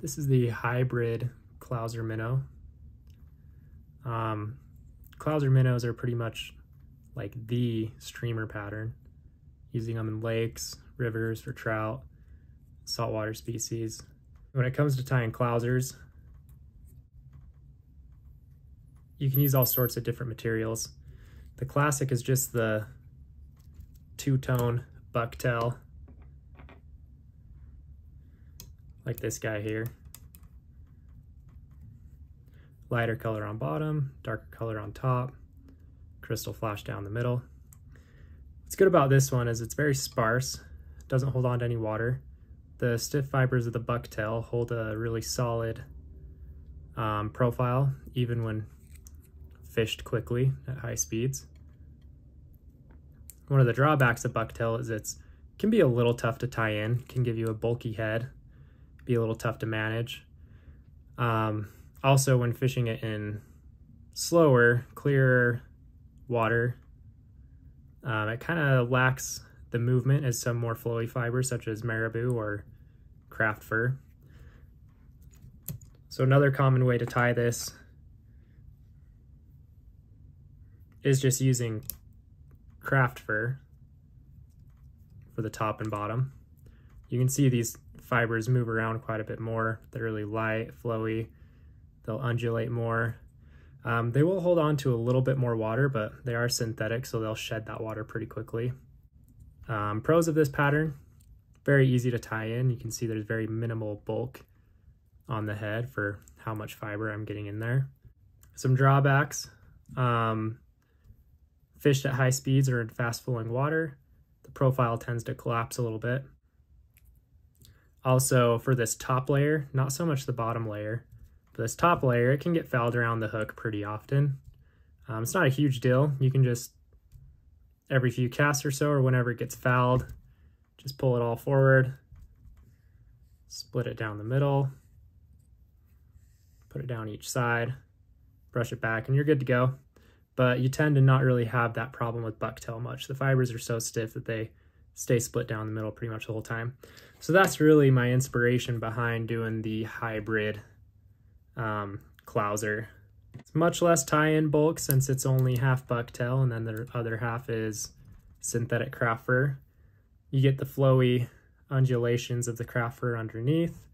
This is the hybrid Clouser minnow. Um, Clouser minnows are pretty much like the streamer pattern, using them in lakes, rivers for trout, saltwater species. When it comes to tying Clousers, you can use all sorts of different materials. The classic is just the two-tone bucktail, like this guy here. Lighter color on bottom, darker color on top, crystal flash down the middle. What's good about this one is it's very sparse, doesn't hold on to any water. The stiff fibers of the bucktail hold a really solid um, profile, even when fished quickly at high speeds. One of the drawbacks of bucktail is it's can be a little tough to tie in, can give you a bulky head, be a little tough to manage. Um, also, when fishing it in slower, clearer water, um, it kind of lacks the movement as some more flowy fibers such as marabou or craft fur. So another common way to tie this is just using craft fur for the top and bottom. You can see these fibers move around quite a bit more. They're really light, flowy. They'll undulate more. Um, they will hold on to a little bit more water, but they are synthetic, so they'll shed that water pretty quickly. Um, pros of this pattern, very easy to tie in. You can see there's very minimal bulk on the head for how much fiber I'm getting in there. Some drawbacks, um, fished at high speeds or in fast flowing water, the profile tends to collapse a little bit. Also for this top layer, not so much the bottom layer, but this top layer, it can get fouled around the hook pretty often. Um, it's not a huge deal. You can just, every few casts or so, or whenever it gets fouled, just pull it all forward, split it down the middle, put it down each side, brush it back, and you're good to go. But you tend to not really have that problem with bucktail much. The fibers are so stiff that they stay split down the middle pretty much the whole time. So that's really my inspiration behind doing the hybrid um, Clouser. It's much less tie-in bulk since it's only half bucktail and then the other half is synthetic craft fur. You get the flowy undulations of the craft fur underneath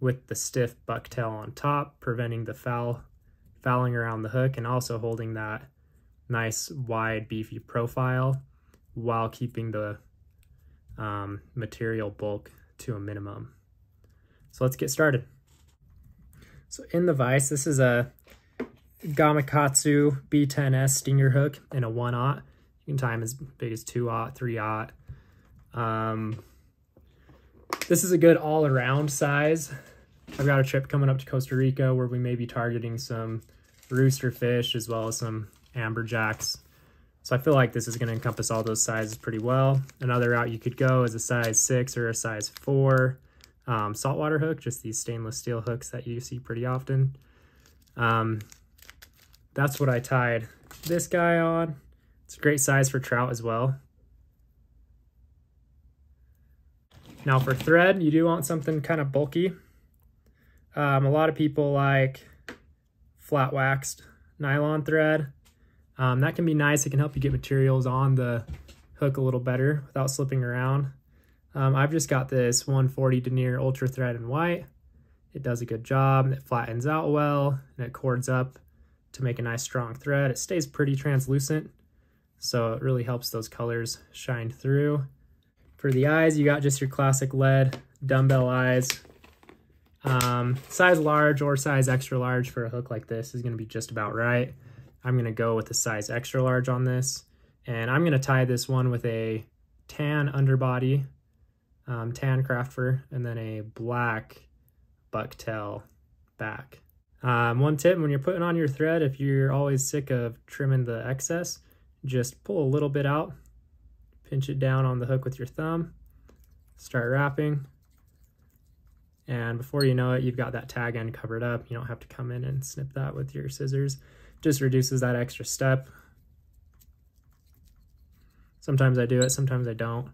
with the stiff bucktail on top, preventing the foul fouling around the hook and also holding that nice wide beefy profile while keeping the um, material bulk to a minimum. So let's get started. So in the vise, this is a Gamakatsu B10S stinger hook in a 1-aught. You can them as big as 2-aught, 3-aught, um, this is a good all-around size. I've got a trip coming up to Costa Rica where we may be targeting some rooster fish as well as some amberjacks. So I feel like this is going to encompass all those sizes pretty well. Another route you could go is a size 6 or a size 4 um, saltwater hook, just these stainless steel hooks that you see pretty often. Um, that's what I tied this guy on. It's a great size for trout as well. Now for thread, you do want something kind of bulky. Um, a lot of people like flat waxed nylon thread. Um, that can be nice. It can help you get materials on the hook a little better without slipping around. Um, I've just got this 140 denier ultra thread in white. It does a good job. It flattens out well and it cords up to make a nice strong thread. It stays pretty translucent, so it really helps those colors shine through. For the eyes, you got just your classic lead dumbbell eyes. Um, size large or size extra large for a hook like this is going to be just about right. I'm going to go with a size extra large on this. And I'm going to tie this one with a tan underbody, um, tan craft fur, and then a black bucktail back. Um, one tip, when you're putting on your thread, if you're always sick of trimming the excess, just pull a little bit out pinch it down on the hook with your thumb, start wrapping, and before you know it, you've got that tag end covered up. You don't have to come in and snip that with your scissors. Just reduces that extra step. Sometimes I do it, sometimes I don't.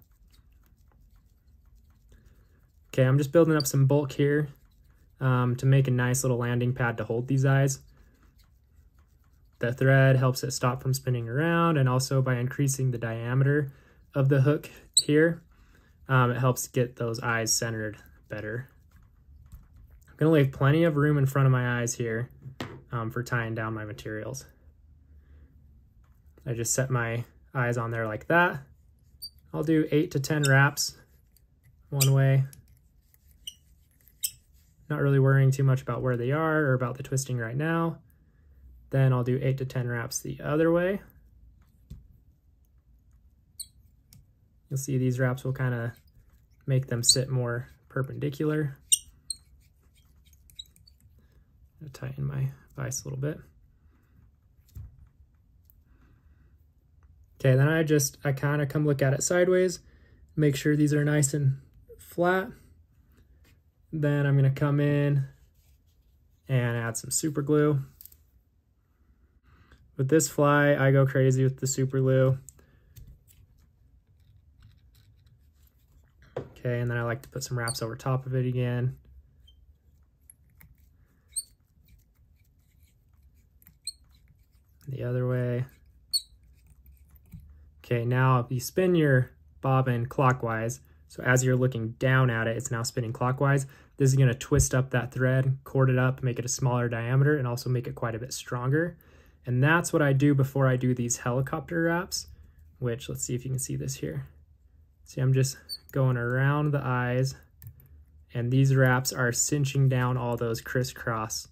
Okay, I'm just building up some bulk here. um, to make a nice little landing pad to hold these eyes. The thread helps it stop from spinning around and also by increasing the diameter of the hook here, um, it helps get those eyes centered better. I'm gonna leave plenty of room in front of my eyes here um, for tying down my materials. I just set my eyes on there like that. I'll do eight to 10 wraps one way. Not really worrying too much about where they are or about the twisting right now. Then I'll do eight to 10 wraps the other way. You'll see these wraps will kind of make them sit more perpendicular. tighten my vise a little bit. Okay, then I just, I kind of come look at it sideways, make sure these are nice and flat. Then I'm gonna come in and add some super glue. With this fly, I go crazy with the super glue. Okay, and then I like to put some wraps over top of it again. Other way. Okay, now if you spin your bobbin clockwise, so as you're looking down at it, it's now spinning clockwise. This is gonna twist up that thread, cord it up, make it a smaller diameter, and also make it quite a bit stronger. And that's what I do before I do these helicopter wraps, which let's see if you can see this here. See, I'm just going around the eyes and these wraps are cinching down all those crisscross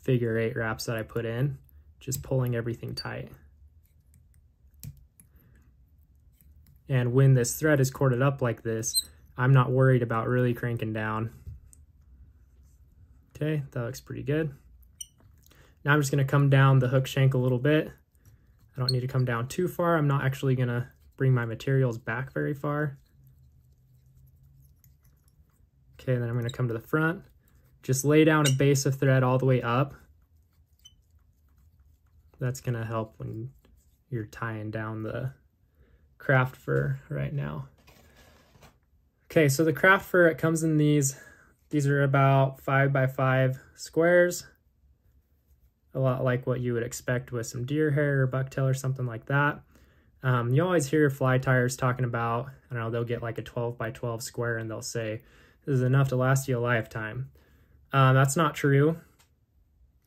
figure eight wraps that I put in, just pulling everything tight. And when this thread is corded up like this, I'm not worried about really cranking down. Okay, that looks pretty good. Now I'm just gonna come down the hook shank a little bit. I don't need to come down too far. I'm not actually gonna bring my materials back very far. Okay, then I'm gonna come to the front. Just lay down a base of thread all the way up. That's gonna help when you're tying down the craft fur right now. Okay, so the craft fur, it comes in these. These are about five by five squares. A lot like what you would expect with some deer hair or bucktail or something like that. Um, you always hear fly tyers talking about, I don't know, they'll get like a 12 by 12 square and they'll say, this is enough to last you a lifetime. Um, that's not true.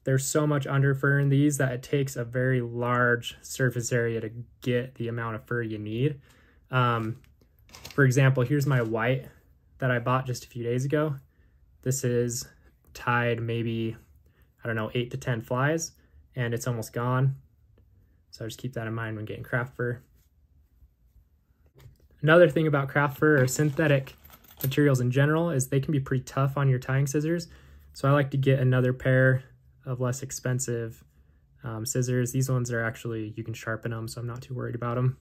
There's so much under fur in these that it takes a very large surface area to get the amount of fur you need. Um, for example, here's my white that I bought just a few days ago. This is tied maybe, I don't know, eight to 10 flies and it's almost gone. So I just keep that in mind when getting craft fur. Another thing about craft fur or synthetic materials in general is they can be pretty tough on your tying scissors. So I like to get another pair of less expensive um, scissors. These ones are actually, you can sharpen them, so I'm not too worried about them.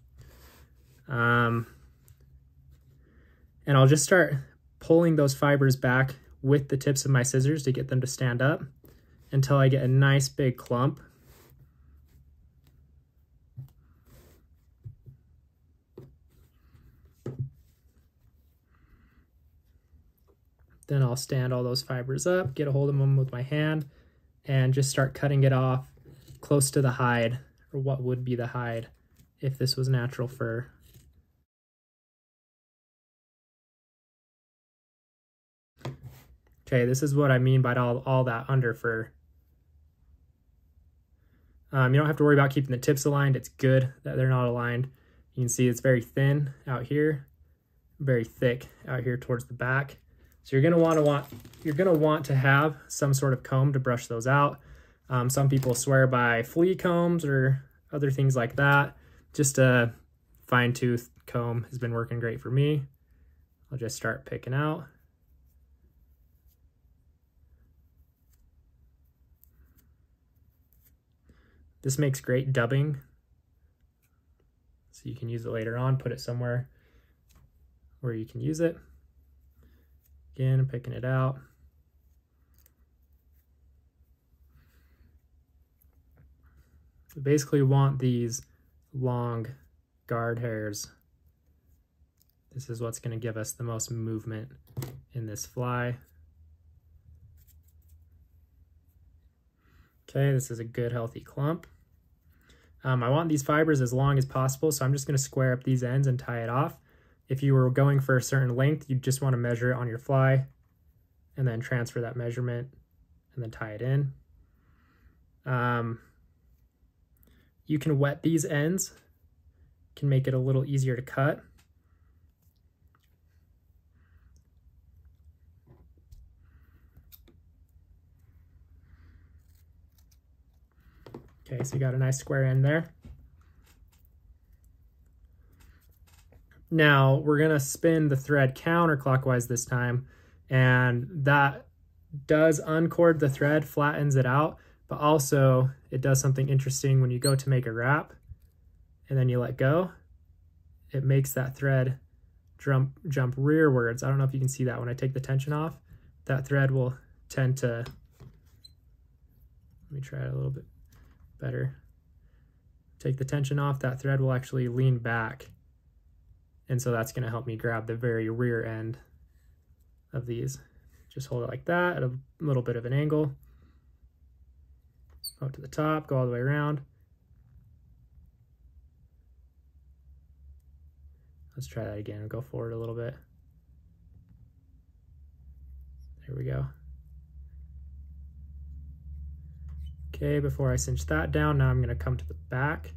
Um, and I'll just start pulling those fibers back with the tips of my scissors to get them to stand up until I get a nice big clump. Then I'll stand all those fibers up, get a hold of them with my hand, and just start cutting it off close to the hide, or what would be the hide if this was natural fur. Okay, this is what I mean by all, all that under fur. Um, you don't have to worry about keeping the tips aligned. It's good that they're not aligned. You can see it's very thin out here, very thick out here towards the back. So you're gonna want to want you're gonna want to have some sort of comb to brush those out. Um, some people swear by flea combs or other things like that. Just a fine tooth comb has been working great for me. I'll just start picking out. This makes great dubbing. So you can use it later on, put it somewhere where you can use it. Again, picking it out. We basically want these long guard hairs. This is what's going to give us the most movement in this fly. Okay, this is a good healthy clump. Um, I want these fibers as long as possible, so I'm just going to square up these ends and tie it off. If you were going for a certain length, you just want to measure it on your fly and then transfer that measurement and then tie it in. Um, you can wet these ends, can make it a little easier to cut. Okay, so you got a nice square end there. Now we're gonna spin the thread counterclockwise this time, and that does uncord the thread, flattens it out, but also it does something interesting when you go to make a wrap and then you let go, it makes that thread jump, jump rearwards. I don't know if you can see that when I take the tension off, that thread will tend to, let me try it a little bit better. Take the tension off, that thread will actually lean back. And so that's gonna help me grab the very rear end of these. Just hold it like that at a little bit of an angle. Up to the top, go all the way around. Let's try that again and go forward a little bit. There we go. Okay, before I cinch that down, now I'm gonna come to the back,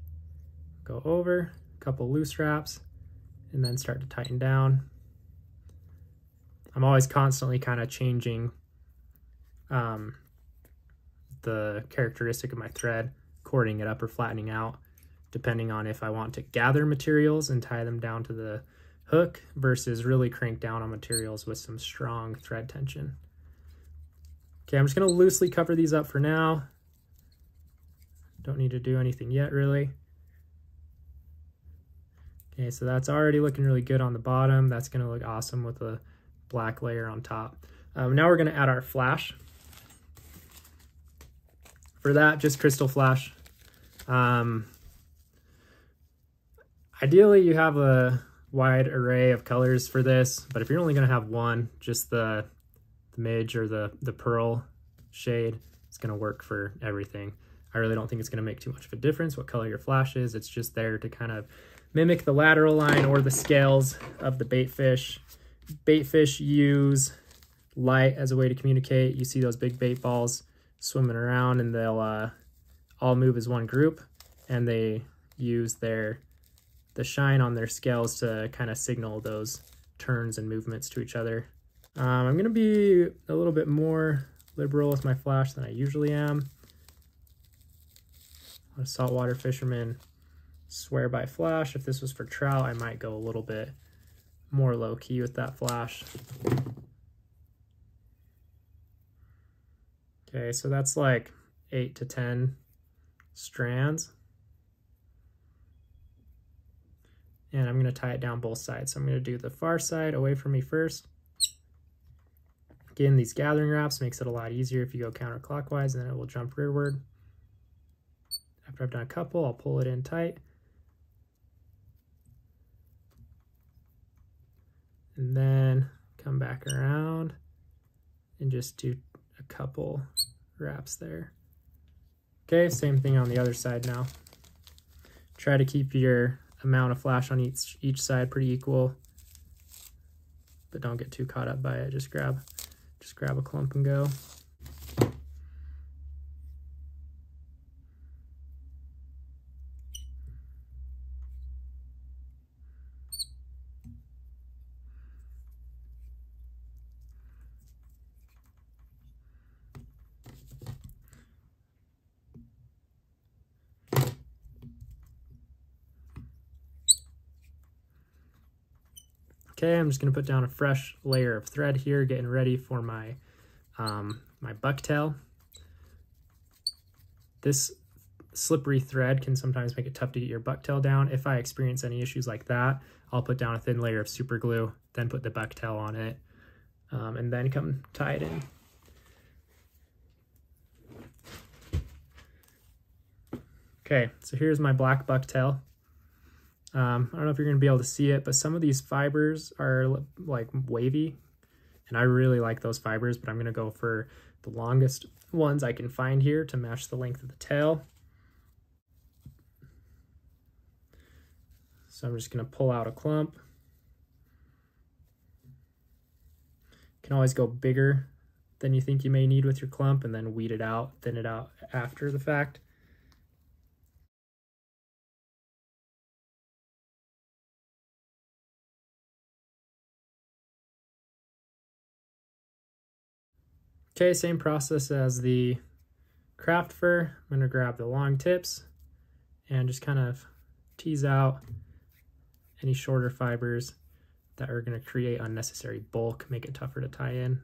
go over, a couple loose wraps, and then start to tighten down. I'm always constantly kind of changing um, the characteristic of my thread, cording it up or flattening out, depending on if I want to gather materials and tie them down to the hook versus really crank down on materials with some strong thread tension. Okay, I'm just gonna loosely cover these up for now. Don't need to do anything yet, really. Okay, so that's already looking really good on the bottom. That's gonna look awesome with a black layer on top. Um, now we're gonna add our flash. For that, just crystal flash. Um, ideally, you have a wide array of colors for this, but if you're only gonna have one, just the, the midge or the, the pearl shade, it's gonna work for everything. I really don't think it's going to make too much of a difference what color your flash is. It's just there to kind of mimic the lateral line or the scales of the bait fish. Bait fish use light as a way to communicate. You see those big bait balls swimming around and they'll uh, all move as one group and they use their the shine on their scales to kind of signal those turns and movements to each other. Um, I'm going to be a little bit more liberal with my flash than I usually am a saltwater fisherman swear by flash. If this was for trout, I might go a little bit more low key with that flash. Okay, so that's like eight to 10 strands. And I'm gonna tie it down both sides. So I'm gonna do the far side away from me first. Again, these gathering wraps makes it a lot easier if you go counterclockwise and then it will jump rearward. After I've done a couple, I'll pull it in tight. And then come back around and just do a couple wraps there. Okay, same thing on the other side now. Try to keep your amount of flash on each each side pretty equal, but don't get too caught up by it. Just grab, just grab a clump and go. Okay, I'm just gonna put down a fresh layer of thread here, getting ready for my, um, my bucktail. This slippery thread can sometimes make it tough to get your bucktail down. If I experience any issues like that, I'll put down a thin layer of super glue, then put the bucktail on it, um, and then come tie it in. Okay, so here's my black bucktail. Um, I don't know if you're going to be able to see it, but some of these fibers are like wavy. And I really like those fibers, but I'm going to go for the longest ones I can find here to match the length of the tail. So I'm just going to pull out a clump. Can always go bigger than you think you may need with your clump and then weed it out, thin it out after the fact. Okay, same process as the craft fur. I'm gonna grab the long tips and just kind of tease out any shorter fibers that are gonna create unnecessary bulk, make it tougher to tie in.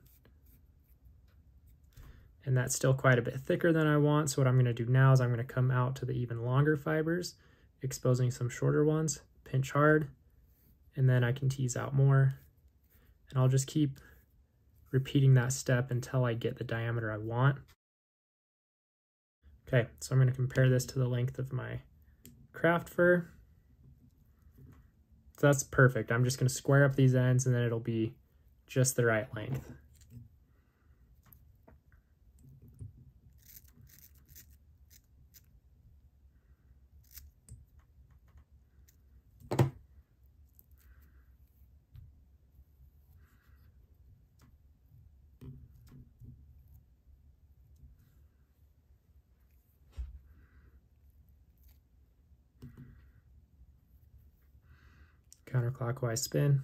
And that's still quite a bit thicker than I want. So what I'm gonna do now is I'm gonna come out to the even longer fibers, exposing some shorter ones, pinch hard, and then I can tease out more. And I'll just keep repeating that step until I get the diameter I want. Okay, so I'm going to compare this to the length of my craft fur. So that's perfect. I'm just going to square up these ends and then it'll be just the right length. Counterclockwise spin.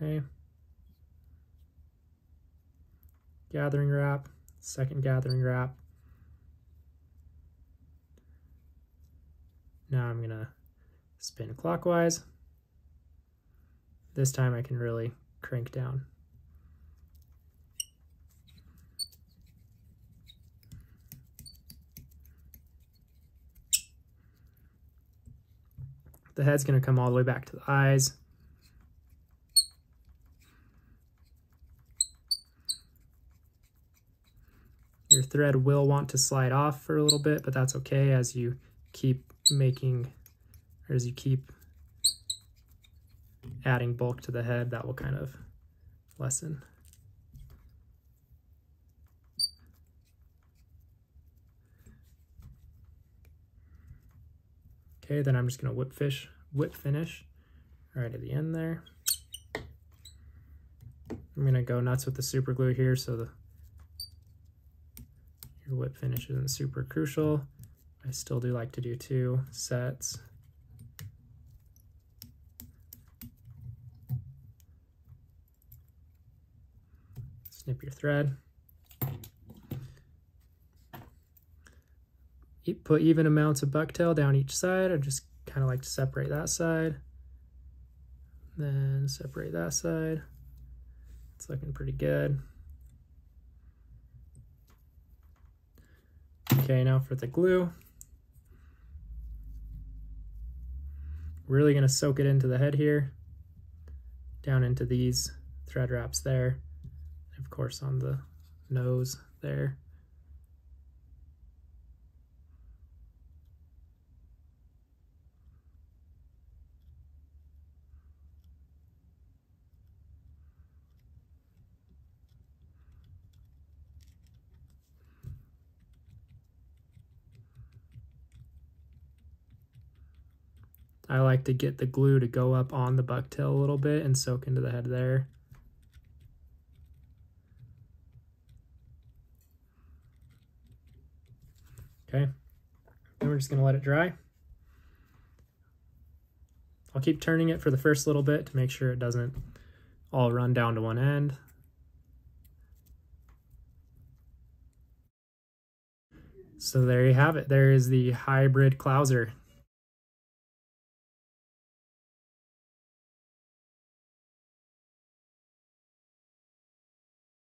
Okay. Gathering wrap, second gathering wrap. Now I'm gonna spin clockwise. This time I can really crank down. The head's going to come all the way back to the eyes. Your thread will want to slide off for a little bit, but that's okay as you keep making, or as you keep adding bulk to the head, that will kind of lessen. Then I'm just gonna whip fish, whip finish right at the end there. I'm gonna go nuts with the super glue here so the your whip finish isn't super crucial. I still do like to do two sets. Snip your thread. Put even amounts of bucktail down each side. I just kind of like to separate that side. Then separate that side. It's looking pretty good. Okay, now for the glue. Really gonna soak it into the head here, down into these thread wraps there, of course on the nose there. I like to get the glue to go up on the bucktail a little bit and soak into the head there. Okay, then we're just gonna let it dry. I'll keep turning it for the first little bit to make sure it doesn't all run down to one end. So there you have it. There is the hybrid clouser.